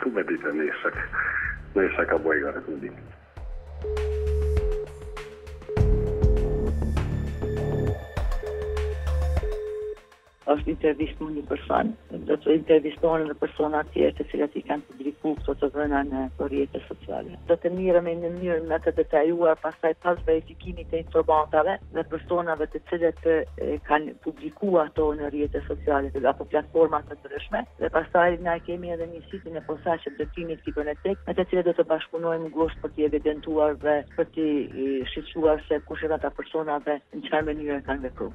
Shumë e ditë në ishak. Në ishak a bojë gërë, në ditë. është një intervist më një person, do të intervistohen dhe persona tjerë të cilat i kanë publiku këto të dhëna në rrjetet sociale. Do të mirremi në mënyrë më të detajuar pastaj pas dhe verifikimit të informatave dhe personave të cilët kanë publikuar ato në rrjete sociale dhe apo platforma të ndryshme dhe pastaj na kemi edhe njësitin e posaçëm të hetimit kibernetik me të cilët do të bashkëpunojmë ngushtë për të evidentuar dhe për të shiquar se kush janë ata persona dhe në çfarë mënyre kanë vepruar.